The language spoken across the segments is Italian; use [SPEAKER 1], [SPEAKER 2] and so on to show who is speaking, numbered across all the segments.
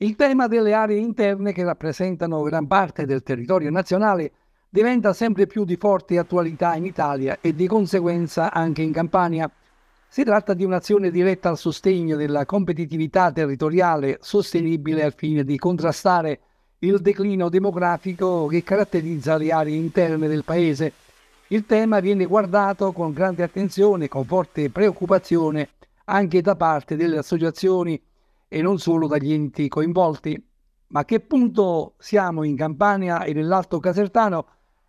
[SPEAKER 1] Il tema delle aree interne che rappresentano gran parte del territorio nazionale diventa sempre più di forte attualità in Italia e di conseguenza anche in Campania. Si tratta di un'azione diretta al sostegno della competitività territoriale sostenibile al fine di contrastare il declino demografico che caratterizza le aree interne del Paese. Il tema viene guardato con grande attenzione e con forte preoccupazione anche da parte delle associazioni e non solo dagli enti coinvolti. Ma a che punto siamo in Campania e nell'Alto Casertano?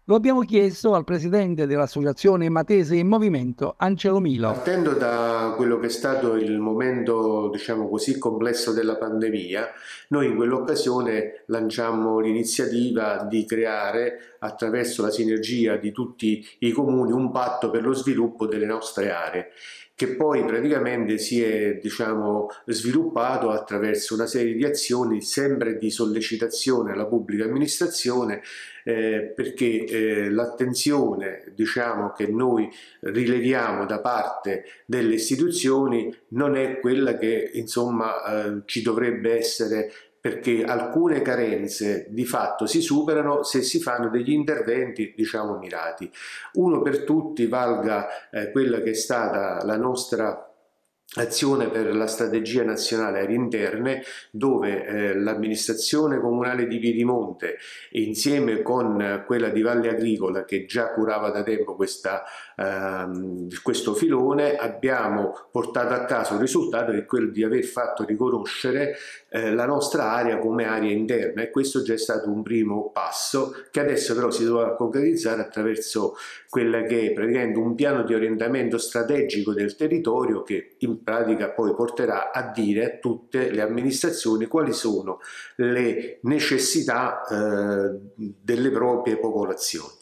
[SPEAKER 1] Lo abbiamo chiesto al presidente dell'associazione Matese in Movimento, Angelo Milo.
[SPEAKER 2] Partendo da quello che è stato il momento, diciamo così, complesso della pandemia, noi in quell'occasione lanciamo l'iniziativa di creare, attraverso la sinergia di tutti i comuni, un patto per lo sviluppo delle nostre aree che poi praticamente si è diciamo, sviluppato attraverso una serie di azioni sempre di sollecitazione alla pubblica amministrazione eh, perché eh, l'attenzione diciamo, che noi rileviamo da parte delle istituzioni non è quella che insomma eh, ci dovrebbe essere perché alcune carenze di fatto si superano se si fanno degli interventi diciamo mirati. Uno per tutti valga eh, quella che è stata la nostra azione per la strategia nazionale aree interne dove eh, l'amministrazione comunale di Piedimonte insieme con quella di Valle Agricola che già curava da tempo questa, ehm, questo filone abbiamo portato a caso il risultato che è quello di aver fatto riconoscere eh, la nostra area come area interna. E questo già è stato un primo passo che adesso però si dovrà concretizzare attraverso quella che è praticamente un piano di orientamento strategico del territorio che in pratica poi porterà a dire a tutte le amministrazioni quali sono le necessità eh, delle proprie popolazioni.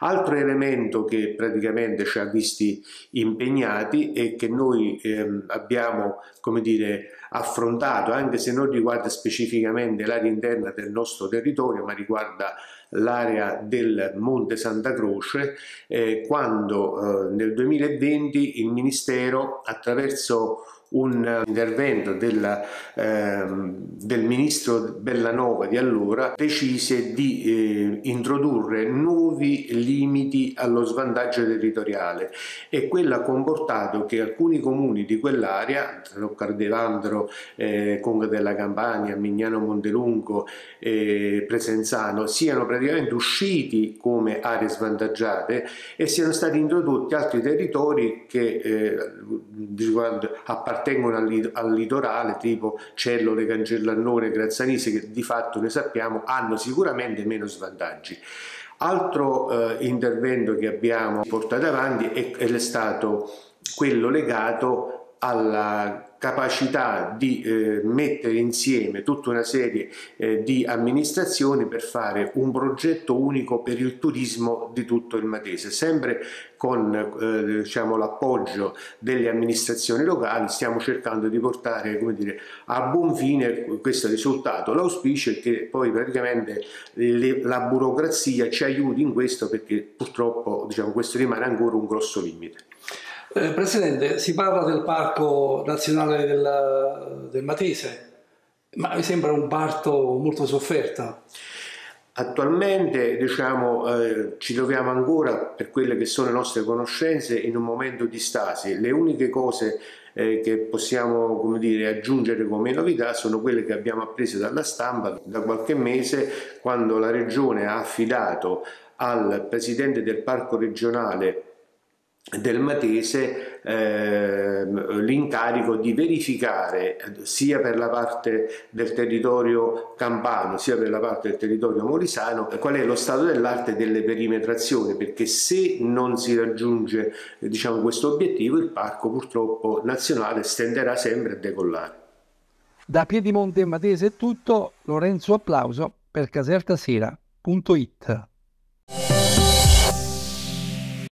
[SPEAKER 2] Altro elemento che praticamente ci ha visti impegnati e che noi ehm, abbiamo come dire, affrontato, anche se non riguarda specificamente l'area interna del nostro territorio, ma riguarda l'area del Monte Santa Croce, eh, quando eh, nel 2020 il Ministero attraverso un intervento della, ehm, del ministro Bellanova di allora decise di eh, introdurre nuovi limiti allo svantaggio territoriale. E quello ha comportato che alcuni comuni di quell'area, Roccardevandro, eh, Conga della Campania, Mignano Montelungo, eh, Presenzano, siano praticamente usciti come aree svantaggiate e siano stati introdotti altri territori che eh, appartengono appartengono al, al litorale, tipo Cellole, Cancellannone, Grazzanise, che di fatto ne sappiamo hanno sicuramente meno svantaggi. Altro eh, intervento che abbiamo portato avanti è, è stato quello legato alla capacità di eh, mettere insieme tutta una serie eh, di amministrazioni per fare un progetto unico per il turismo di tutto il Matese, sempre con eh, diciamo, l'appoggio delle amministrazioni locali stiamo cercando di portare dire, a buon fine questo risultato. L'auspicio è che poi praticamente le, la burocrazia ci aiuti in questo perché purtroppo diciamo, questo rimane ancora un grosso limite.
[SPEAKER 1] Eh, Presidente, si parla del Parco Nazionale del, del Matese, ma mi sembra un parto molto sofferto.
[SPEAKER 2] Attualmente diciamo, eh, ci troviamo ancora, per quelle che sono le nostre conoscenze, in un momento di stasi. Le uniche cose eh, che possiamo come dire, aggiungere come novità sono quelle che abbiamo appreso dalla stampa da qualche mese quando la Regione ha affidato al Presidente del Parco regionale del Matese eh, l'incarico di verificare sia per la parte del territorio campano sia per la parte del territorio molisano qual è lo stato dell'arte delle perimetrazioni perché se non si raggiunge diciamo, questo obiettivo il parco purtroppo nazionale stenderà sempre a decollare.
[SPEAKER 1] Da Piedimonte e Matese è tutto, Lorenzo Applauso per casertasera.it